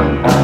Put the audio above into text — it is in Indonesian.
Bye.